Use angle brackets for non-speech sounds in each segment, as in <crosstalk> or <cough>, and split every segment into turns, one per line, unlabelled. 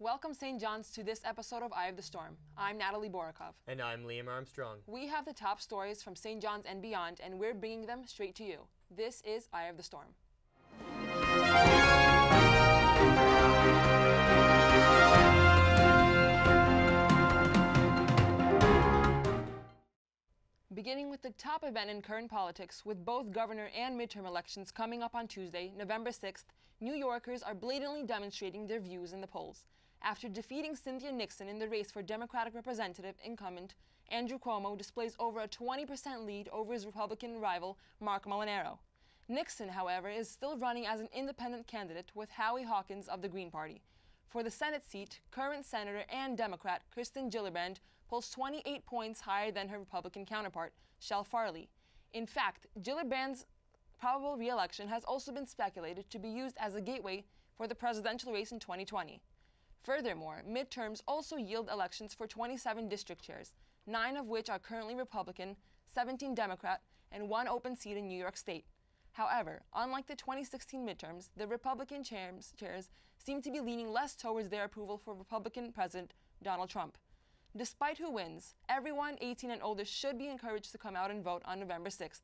Welcome, St. John's, to this episode of Eye of the Storm. I'm Natalie Borakov.
And I'm Liam Armstrong.
We have the top stories from St. John's and beyond, and we're bringing them straight to you. This is Eye of the Storm. Beginning with the top event in current politics, with both governor and midterm elections coming up on Tuesday, November 6th, New Yorkers are blatantly demonstrating their views in the polls. After defeating Cynthia Nixon in the race for Democratic representative incumbent, Andrew Cuomo displays over a 20% lead over his Republican rival, Marc Molinaro. Nixon, however, is still running as an independent candidate with Howie Hawkins of the Green Party. For the Senate seat, current Senator and Democrat Kirsten Gillibrand pulls 28 points higher than her Republican counterpart, Chele Farley. In fact, Gillibrand's probable re-election has also been speculated to be used as a gateway for the presidential race in 2020. Furthermore, midterms also yield elections for 27 district chairs, nine of which are currently Republican, 17 Democrat, and one open seat in New York State. However, unlike the 2016 midterms, the Republican chairs, chairs seem to be leaning less towards their approval for Republican President Donald Trump. Despite who wins, everyone 18 and older should be encouraged to come out and vote on November 6th.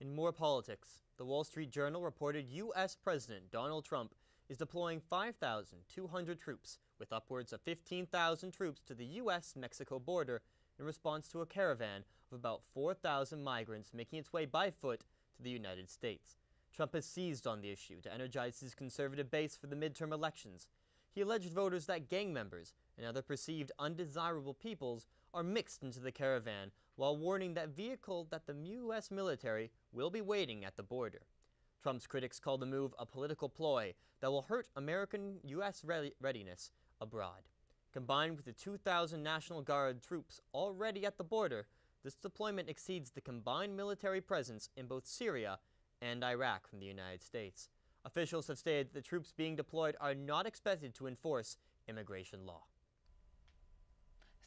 In more politics, the Wall Street Journal reported U.S. President Donald Trump is deploying 5,200 troops, with upwards of 15,000 troops to the U.S. Mexico border in response to a caravan of about 4,000 migrants making its way by foot to the United States. Trump has seized on the issue to energize his conservative base for the midterm elections. He alleged voters that gang members and other perceived undesirable peoples are mixed into the caravan while warning that vehicle that the U.S. military will be waiting at the border. Trump's critics call the move a political ploy that will hurt American U.S. readiness abroad. Combined with the 2,000 National Guard troops already at the border, this deployment exceeds the combined military presence in both Syria and Iraq from the United States. Officials have stated that the troops being deployed are not expected to enforce immigration law.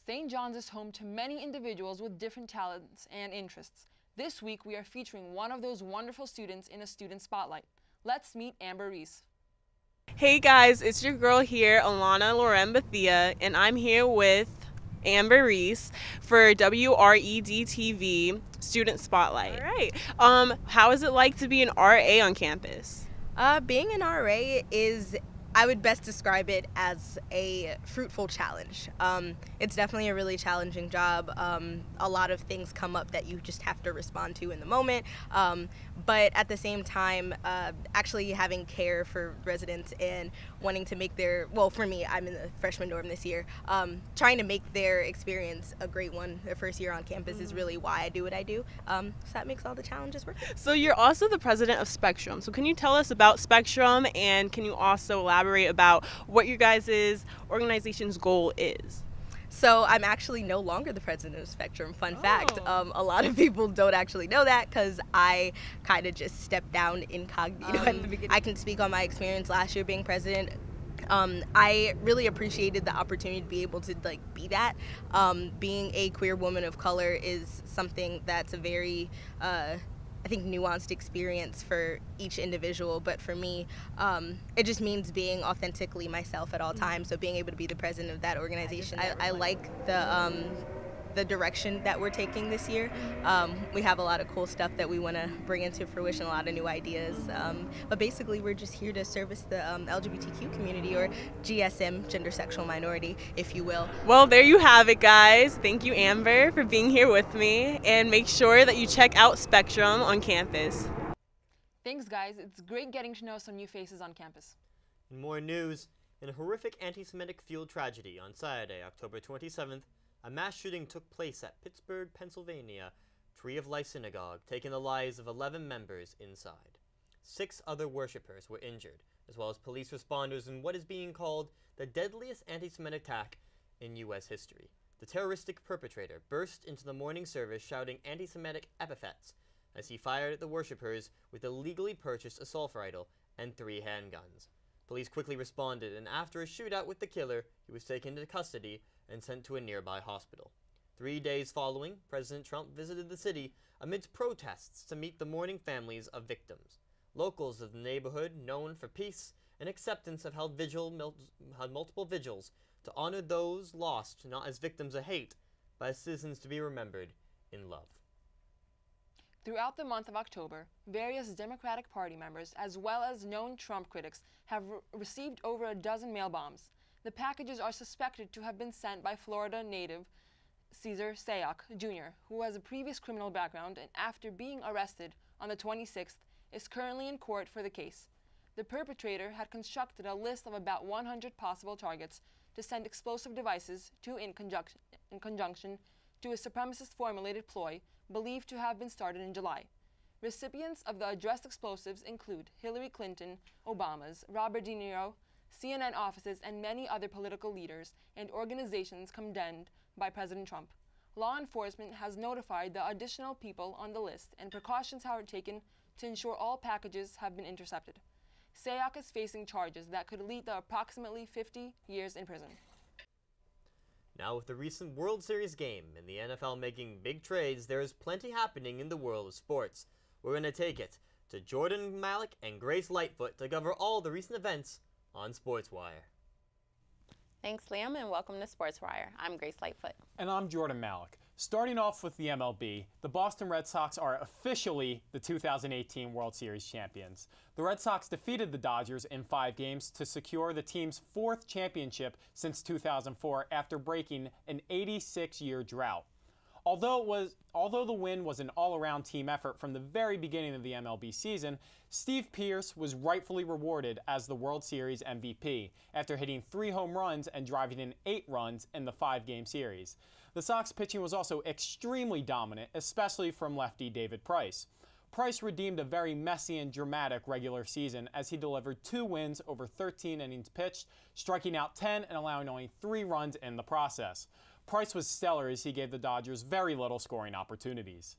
St. John's is home to many individuals with different talents and interests. This week, we are featuring one of those wonderful students in a student spotlight. Let's meet Amber Reese.
Hey guys, it's your girl here, Alana Loren Bethia, and I'm here with Amber Reese for WRED TV Student Spotlight. All right. Um, how is it like to be an RA on campus?
Uh, being an RA is I would best describe it as a fruitful challenge. Um, it's definitely a really challenging job. Um, a lot of things come up that you just have to respond to in the moment. Um, but at the same time, uh, actually having care for residents and wanting to make their, well, for me, I'm in the freshman dorm this year, um, trying to make their experience a great one their first year on campus mm-hmm. is really why I do what I do. Um, so that makes all the challenges work.
So you're also the president of Spectrum. So can you tell us about Spectrum and can you also elaborate? elaborate about what your guys' organization's goal is.
So I'm actually no longer the president of Spectrum. Fun oh. fact. Um, a lot of people don't actually know that because I kind of just stepped down incognito um, at the beginning. I can speak on my experience last year being president. Um, I really appreciated the opportunity to be able to like be that. Um, being a queer woman of color is something that's a very uh, I think nuanced experience for each individual, but for me, um, it just means being authentically myself at all mm-hmm. times. So being able to be the president of that organization, I, I like the um, the direction that we're taking this year. Um, we have a lot of cool stuff that we want to bring into fruition, a lot of new ideas. Um, but basically, we're just here to service the um, LGBTQ community or GSM, gender sexual minority, if you will.
Well, there you have it, guys. Thank you, Amber, for being here with me. And make sure that you check out Spectrum on campus.
Thanks, guys. It's great getting to know some new faces on campus.
In more news, in a horrific anti Semitic fueled tragedy on Saturday, October 27th, a mass shooting took place at Pittsburgh, Pennsylvania, Tree of Life Synagogue, taking the lives of 11 members inside. Six other worshippers were injured, as well as police responders in what is being called the deadliest anti Semitic attack in U.S. history. The terroristic perpetrator burst into the morning service shouting anti Semitic epithets as he fired at the worshippers with a legally purchased assault rifle and three handguns. Police quickly responded, and after a shootout with the killer, he was taken into custody and sent to a nearby hospital. Three days following, President Trump visited the city amidst protests to meet the mourning families of victims. Locals of the neighborhood, known for peace and acceptance have held, vigil, held multiple vigils to honor those lost not as victims of hate, but as citizens to be remembered in love.
Throughout the month of October, various Democratic Party members, as well as known Trump critics, have re received over a dozen mail bombs. The packages are suspected to have been sent by Florida native Cesar Sayoc Jr., who has a previous criminal background and, after being arrested on the 26th, is currently in court for the case. The perpetrator had constructed a list of about 100 possible targets to send explosive devices to in conjunction, in conjunction to a supremacist formulated ploy believed to have been started in July. Recipients of the addressed explosives include Hillary Clinton, Obama's, Robert De Niro, CNN offices, and many other political leaders and organizations condemned by President Trump. Law enforcement has notified the additional people on the list, and precautions are taken to ensure all packages have been intercepted. Sayoc is facing charges that could lead to approximately 50 years in prison.
Now, with the recent World Series game and the NFL making big trades, there is plenty happening in the world of sports. We're going to take it to Jordan Malik and Grace Lightfoot to cover all the recent events on SportsWire.
Thanks, Liam, and welcome to SportsWire. I'm Grace Lightfoot.
And I'm Jordan Malik. Starting off with the MLB, the Boston Red Sox are officially the 2018 World Series champions. The Red Sox defeated the Dodgers in five games to secure the team's fourth championship since 2004 after breaking an 86 year drought. Although, it was, although the win was an all around team effort from the very beginning of the MLB season, Steve Pearce was rightfully rewarded as the World Series MVP after hitting three home runs and driving in eight runs in the five game series. The Sox pitching was also extremely dominant, especially from lefty David Price. Price redeemed a very messy and dramatic regular season as he delivered two wins over 13 innings pitched, striking out 10 and allowing only three runs in the process. Price was stellar as he gave the Dodgers very little scoring opportunities.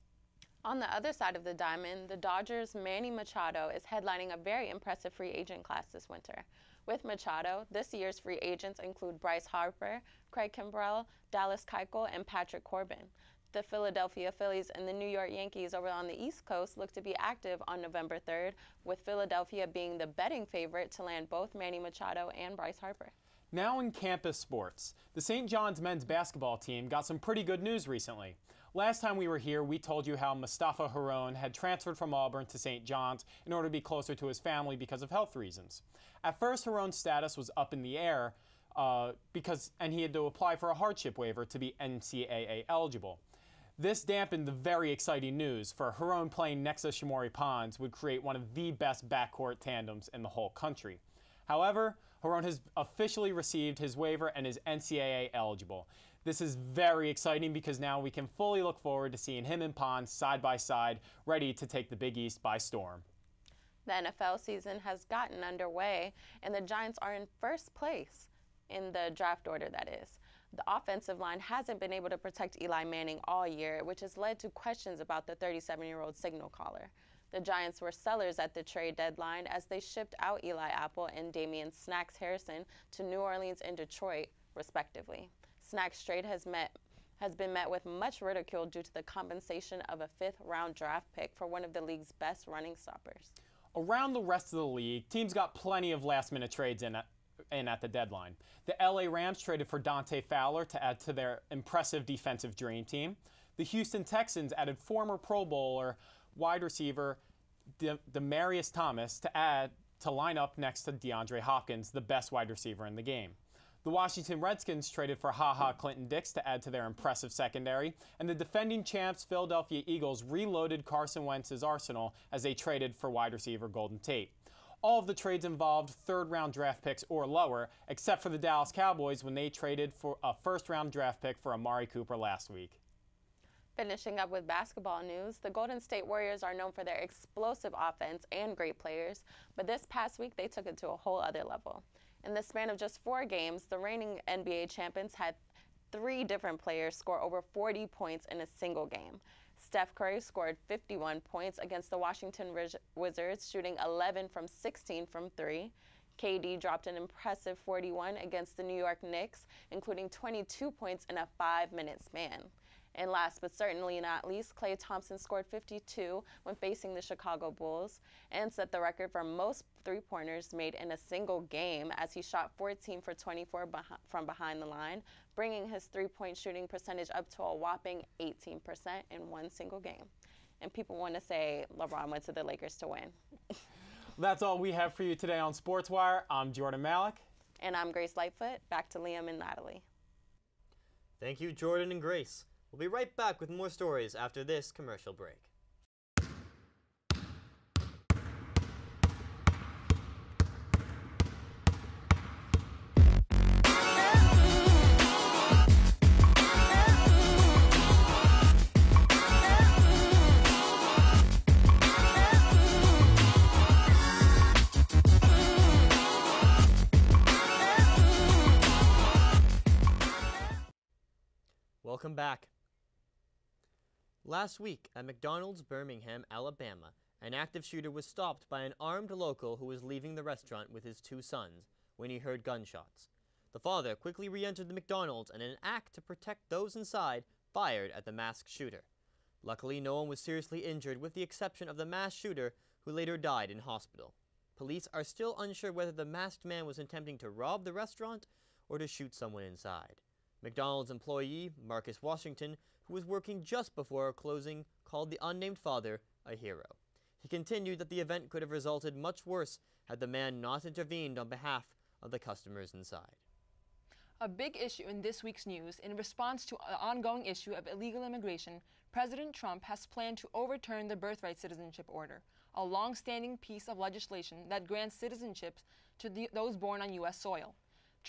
On the other side of the diamond, the Dodgers' Manny Machado is headlining a very impressive free agent class this winter. With Machado, this year's free agents include Bryce Harper, Craig Kimbrel, Dallas Keuchel, and Patrick Corbin. The Philadelphia Phillies and the New York Yankees over on the East Coast look to be active on November 3rd, with Philadelphia being the betting favorite to land both Manny Machado and Bryce Harper.
Now in campus sports, the St. John's men's basketball team got some pretty good news recently. Last time we were here, we told you how Mustapha Heron had transferred from Auburn to St. John's in order to be closer to his family because of health reasons. At first, Heron's status was up in the air uh, because, and he had to apply for a hardship waiver to be NCAA eligible. This dampened the very exciting news, for Heron playing next to Shamorie Ponds would create one of the best backcourt tandems in the whole country. However, Heron has officially received his waiver and is NCAA eligible. This is very exciting because now we can fully look forward to seeing him and Ponds side by side, ready to take the Big East by storm.
The NFL season has gotten underway, and the Giants are in first place in the draft order, that is. The offensive line hasn't been able to protect Eli Manning all year, which has led to questions about the 37 year old signal caller. The Giants were sellers at the trade deadline as they shipped out Eli Apple and Damian Snacks Harrison to New Orleans and Detroit, respectively. Snacks trade has met has been met with much ridicule due to the compensation of a fifth round draft pick for one of the league's best running stoppers.
Around the rest of the league, teams got plenty of last minute trades in in at the deadline. The LA Rams traded for Dante Fowler to add to their impressive defensive dream team. The Houston Texans added former Pro Bowler wide receiver Demaryius Thomas to add to line up next to DeAndre Hopkins, the best wide receiver in the game. The Washington Redskins traded for Ha Ha Clinton-Dix to add to their impressive secondary, and the defending champs Philadelphia Eagles reloaded Carson Wentz's arsenal as they traded for wide receiver Golden Tate. All of the trades involved third round draft picks or lower, except for the Dallas Cowboys when they traded for a first round draft pick for Amari Cooper last week.
Finishing up with basketball news, the Golden State Warriors are known for their explosive offense and great players, but this past week they took it to a whole other level. In the span of just four games, the reigning NBA champions had three different players score over 40 points in a single game. Steph Curry scored 51 points against the Washington Wizards, shooting 11 from 16 from three. KD dropped an impressive 41 against the New York Knicks, including 22 points in a five minute span. And last but certainly not least, Klay Thompson scored 52 when facing the Chicago Bulls and set the record for most three pointers made in a single game as he shot 14 for 24 beh from behind the line, bringing his three point shooting percentage up to a whopping 18% in one single game. And people want to say LeBron went to the Lakers to win. <laughs>
That's all we have for you today on SportsWire. I'm Jordan Malik.
And I'm Grace Lightfoot. Back to Liam and Natalie.
Thank you, Jordan and Grace. We'll be right back with more stories after this commercial break. Welcome back. Last week at McDonald's Birmingham, Alabama, an active shooter was stopped by an armed local who was leaving the restaurant with his two sons when he heard gunshots. The father quickly re entered the McDonald's and, in an act to protect those inside, fired at the masked shooter. Luckily, no one was seriously injured, with the exception of the masked shooter, who later died in hospital. Police are still unsure whether the masked man was attempting to rob the restaurant or to shoot someone inside. McDonald's employee, Marcus Washington, who was working just before closing, called the unnamed father a hero. He continued that the event could have resulted much worse had the man not intervened on behalf of the customers inside.
A big issue in this week's news in response to the ongoing issue of illegal immigration, President Trump has planned to overturn the birthright citizenship order, a long standing piece of legislation that grants citizenship to the, those born on U.S. soil.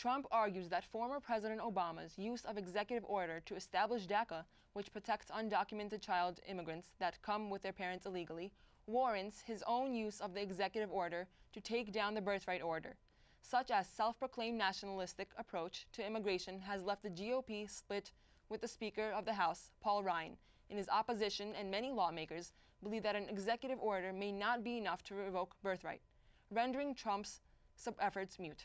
Trump argues that former President Obama's use of executive order to establish DACA, which protects undocumented child immigrants that come with their parents illegally, warrants his own use of the executive order to take down the birthright order. Such a self-proclaimed nationalistic approach to immigration has left the GOP split with the Speaker of the House, Paul Ryan, in his opposition and many lawmakers believe that an executive order may not be enough to revoke birthright, rendering Trump's efforts mute.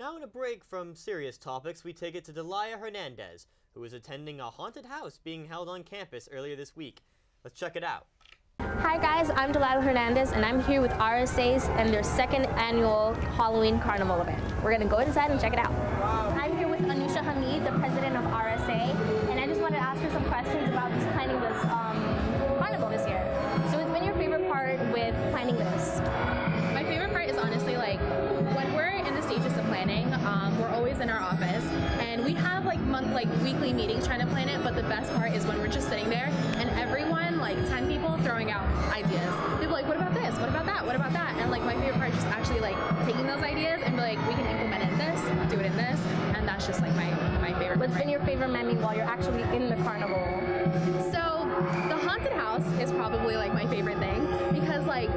Now, in a break from serious topics, we take it to Delia Hernandez, who is attending a haunted house being held on campus earlier this week. Let's check it out.
Hi guys, I'm Delilah Hernandez and I'm here with RSA's and their second annual Halloween Carnival event. We're gonna go inside and check it out. I'm here with Anusha
like weekly meetings trying to plan it, but the best part is when we're just sitting there and everyone, like 10 people throwing out ideas. People like, what about this? What about that? What about that? And like my favorite part is just actually like taking those ideas and be like, we can implement it in this, do it in this, and that's just like my, my favorite
What's
part.
been your favorite memory while you're actually in the carnival?
So the haunted house is probably like my favorite thing because like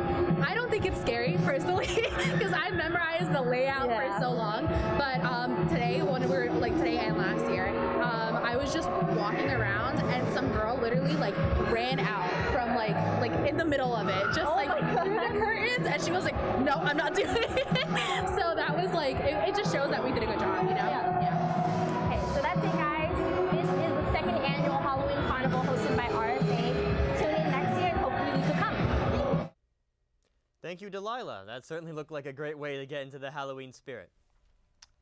I don't think it's scary personally <laughs> because I memorized the layout
Yeah.
for so long. But um, today when we were like today and last year, um, I was just walking around and some girl literally like ran out from like like in the middle of it, just
Oh
like
God.
the curtains, and she was like, "No, I'm not doing it." <laughs> so that was like it, it just shows that we did a good job, you know?
Yeah.
Thank you, Delilah. That certainly looked like a great way to get into the Halloween spirit.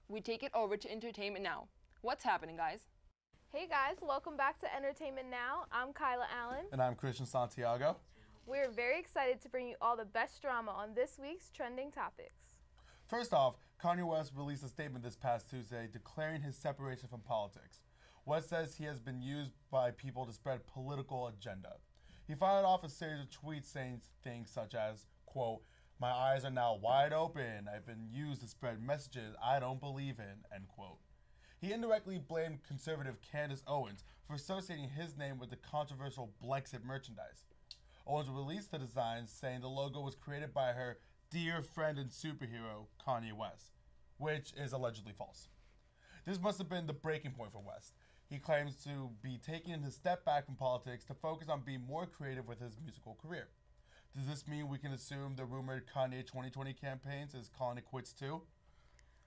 We take it over to entertainment now. What's happening, guys?
Hey guys, welcome back to Entertainment Now. I'm Kyla Allen.
And I'm Christian Santiago.
We're very excited to bring you all the best drama on this week's trending topics.
First off, Kanye West released a statement this past Tuesday declaring his separation from politics. West says he has been used by people to spread political agenda. He fired off a series of tweets saying things such as, quote, my eyes are now wide open. I've been used to spread messages I don't believe in, end quote. He indirectly blamed conservative Candace Owens for associating his name with the controversial Blexit merchandise. Owens released the design, saying the logo was created by her dear friend and superhero, Kanye West, which is allegedly false. This must have been the breaking point for West. He claims to be taking a step back from politics to focus on being more creative with his musical career. Does this mean we can assume the rumored Kanye 2020 campaigns is calling it quits too?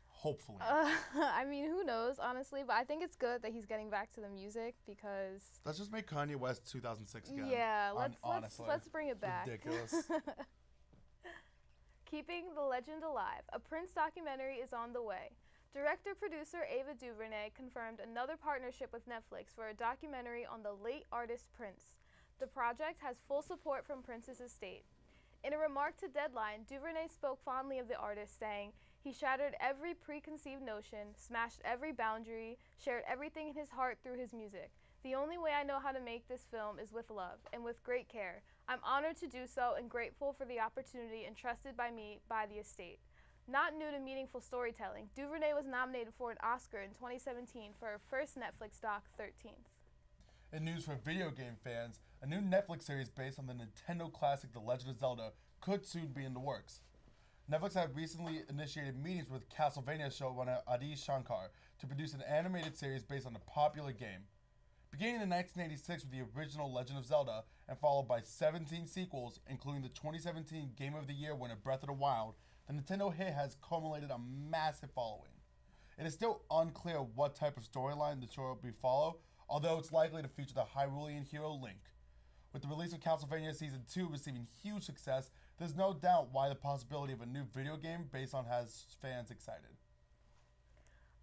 Hopefully.
Uh, <laughs> I mean, who knows, honestly, but I think it's good that he's getting back to the music because.
Let's just make Kanye West 2006 again.
Yeah, let's let's
honestly.
let's bring it back.
Ridiculous. <laughs>
Keeping the legend alive, a Prince documentary is on the way. Director producer Ava DuVernay confirmed another partnership with Netflix for a documentary on the late artist Prince. The project has full support from Prince's estate. In a remark to Deadline, DuVernay spoke fondly of the artist, saying, He shattered every preconceived notion, smashed every boundary, shared everything in his heart through his music. The only way I know how to make this film is with love and with great care. I'm honored to do so and grateful for the opportunity entrusted by me by the estate. Not new to meaningful storytelling, DuVernay was nominated for an Oscar in 2017 for her first Netflix doc, 13th.
In news for video game fans, a new Netflix series based on the Nintendo classic The Legend of Zelda could soon be in the works. Netflix had recently initiated meetings with Castlevania showrunner Adi Shankar to produce an animated series based on the popular game. Beginning in 1986 with the original Legend of Zelda and followed by 17 sequels, including the 2017 Game of the Year winner Breath of the Wild, the Nintendo hit has culminated a massive following. It is still unclear what type of storyline the show will be follow, although it's likely to feature the Hyrulean hero Link. With the release of Castlevania Season 2 receiving huge success, there's no doubt why the possibility of a new video game based on has fans excited.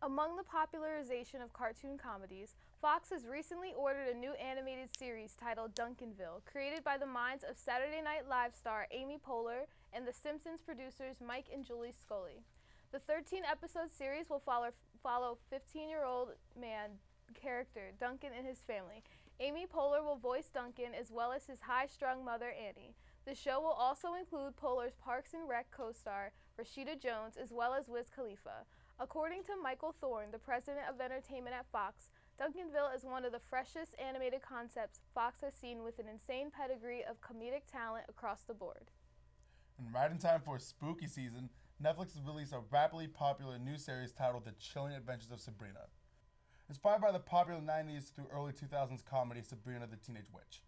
Among the popularization of cartoon comedies, Fox has recently ordered a new animated series titled Duncanville, created by the minds of Saturday Night Live star Amy Poehler and The Simpsons producers Mike and Julie Scully. The 13 episode series will follow follow 15 year old man character Duncan and his family. Amy Poehler will voice Duncan as well as his high strung mother Annie. The show will also include Poehler's Parks and Rec co star Rashida Jones as well as Wiz Khalifa. According to Michael Thorn, the president of entertainment at Fox, Duncanville is one of the freshest animated concepts Fox has seen with an insane pedigree of comedic talent across the board.
And right in time for spooky season, Netflix released a rapidly popular new series titled The Chilling Adventures of Sabrina. Inspired by the popular 90s through early 2000s comedy Sabrina the Teenage Witch.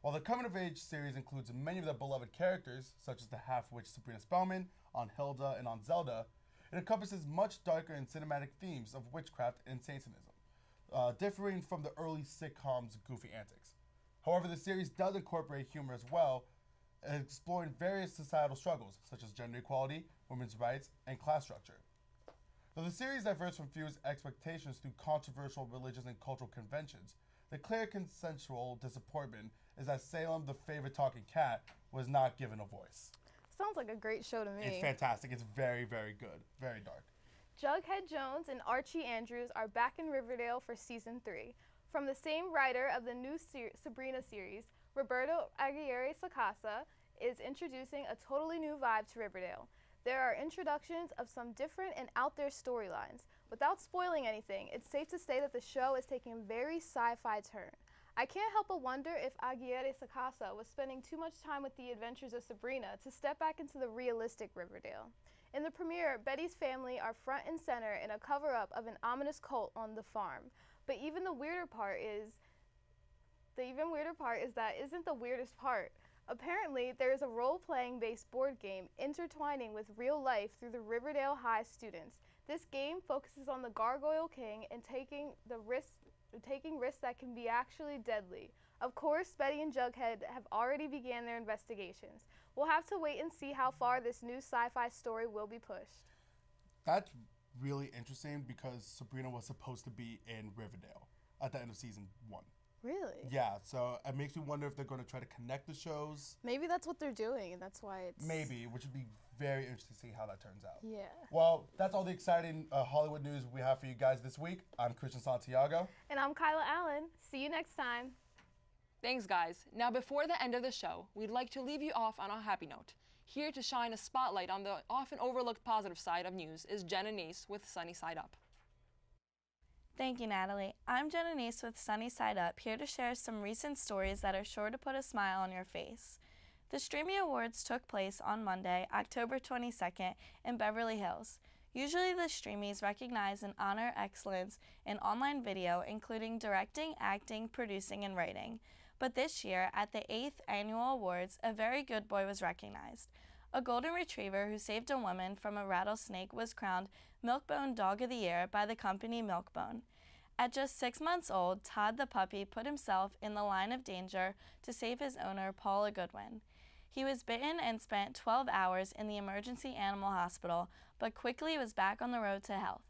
While the coming of age series includes many of the beloved characters, such as the half witch Sabrina Spellman, on Hilda, and on Zelda, it encompasses much darker and cinematic themes of witchcraft and Satanism, uh, differing from the early sitcom's goofy antics. However, the series does incorporate humor as well, exploring various societal struggles such as gender equality, women's rights, and class structure. Though the series diverges from viewers' expectations through controversial religious and cultural conventions, the clear consensual disappointment is that Salem, the favorite talking cat, was not given a voice.
Sounds like a great show to me.
It's fantastic. It's very, very good. Very dark.
Jughead Jones and Archie Andrews are back in Riverdale for season three. From the same writer of the new ser- Sabrina series, Roberto Aguirre Sacasa is introducing a totally new vibe to Riverdale. There are introductions of some different and out there storylines. Without spoiling anything, it's safe to say that the show is taking a very sci fi turn. I can't help but wonder if Aguirre Sacasa was spending too much time with the adventures of Sabrina to step back into the realistic Riverdale. In the premiere, Betty's family are front and center in a cover up of an ominous cult on the farm. But even the weirder part is the even weirder part is that isn't the weirdest part. Apparently, there is a role playing based board game intertwining with real life through the Riverdale High students. This game focuses on the Gargoyle King and taking the risk taking risks that can be actually deadly. Of course, Betty and Jughead have already began their investigations. We'll have to wait and see how far this new sci-fi story will be pushed.
That's really interesting because Sabrina was supposed to be in Riverdale at the end of season one.
Really?
Yeah, so it makes me wonder if they're going to try to connect the shows.
Maybe that's what they're doing, and that's why it's.
Maybe, which would be very interesting to see how that turns out.
Yeah.
Well, that's all the exciting uh, Hollywood news we have for you guys this week. I'm Christian Santiago.
And I'm Kyla Allen. See you next time.
Thanks, guys. Now, before the end of the show, we'd like to leave you off on a happy note. Here to shine a spotlight on the often overlooked positive side of news is Jenna Nace with Sunny Side Up.
Thank you, Natalie. I'm Jenna Nace with Sunny Side Up, here to share some recent stories that are sure to put a smile on your face. The Streamy Awards took place on Monday, October 22nd, in Beverly Hills. Usually, the Streamies recognize and honor excellence in online video, including directing, acting, producing, and writing. But this year, at the 8th Annual Awards, a very good boy was recognized. A golden retriever who saved a woman from a rattlesnake was crowned Milkbone Dog of the Year by the company Milkbone. At just six months old, Todd the puppy put himself in the line of danger to save his owner, Paula Goodwin. He was bitten and spent 12 hours in the emergency animal hospital, but quickly was back on the road to health.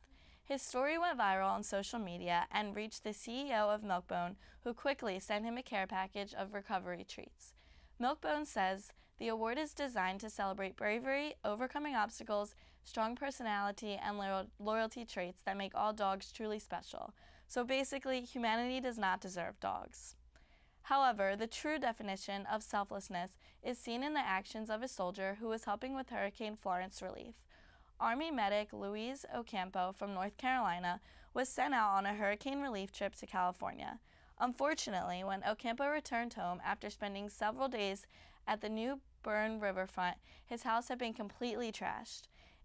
His story went viral on social media and reached the CEO of Milkbone, who quickly sent him a care package of recovery treats. Milkbone says the award is designed to celebrate bravery, overcoming obstacles, strong personality, and lo- loyalty traits that make all dogs truly special. So basically, humanity does not deserve dogs. However, the true definition of selflessness is seen in the actions of a soldier who was helping with Hurricane Florence relief. Army medic Luis Ocampo from North Carolina was sent out on a hurricane relief trip to California. Unfortunately, when Ocampo returned home after spending several days at the New Bern riverfront, his house had been completely trashed.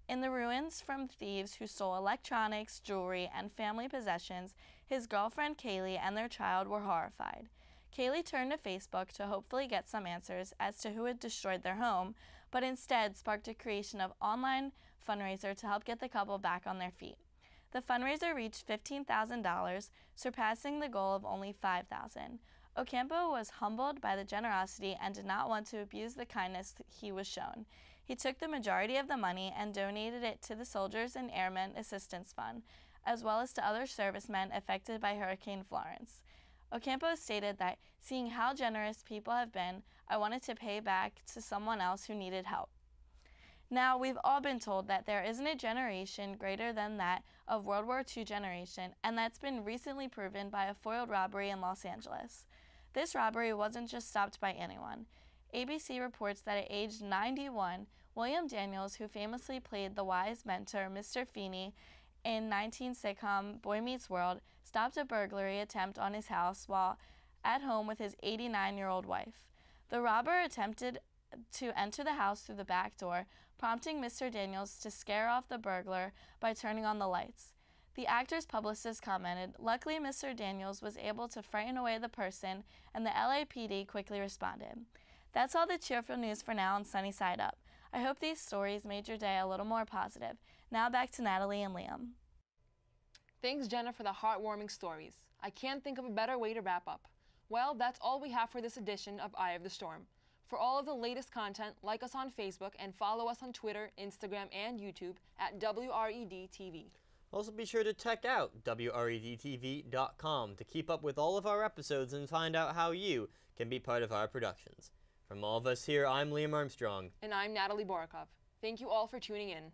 In the ruins from thieves who stole electronics, jewelry, and family possessions, his girlfriend Kaylee and their child were horrified. Kaylee turned to Facebook to hopefully get some answers as to who had destroyed their home, but instead sparked a creation of online fundraiser to help get the couple back on their feet. The fundraiser reached $15,000, surpassing the goal of only $5,000. Ocampo was humbled by the generosity and did not want to abuse the kindness he was shown. He took the majority of the money and donated it to the Soldiers and Airmen Assistance Fund, as well as to other servicemen affected by Hurricane Florence. Ocampo stated that, seeing how generous people have been, I wanted to pay back to someone else who needed help. Now, we've all been told that there isn't a generation greater than that of World War II generation, and that's been recently proven by a foiled robbery in Los Angeles. This robbery wasn't just stopped by anyone. ABC reports that at age 91, William Daniels, who famously played the wise mentor Mr. Feeney in 19 sitcom Boy Meets World, stopped a burglary attempt on his house while at home with his 89 year old wife. The robber attempted to enter the house through the back door, prompting Mr. Daniels to scare off the burglar by turning on the lights. The actor's publicist commented, Luckily, Mr. Daniels was able to frighten away the person, and the LAPD quickly responded. That's all the cheerful news for now on Sunny Side Up. I hope these stories made your day a little more positive. Now back to Natalie and Liam.
Thanks, Jenna, for the heartwarming stories. I can't think of a better way to wrap up. Well, that's all we have for this edition of Eye of the Storm. For all of the latest content, like us on Facebook and follow us on Twitter, Instagram, and YouTube at WREDTV.
Also, be sure to check out WREDTV.com to keep up with all of our episodes and find out how you can be part of our productions. From all of us here, I'm Liam Armstrong.
And I'm Natalie Borakov. Thank you all for tuning in.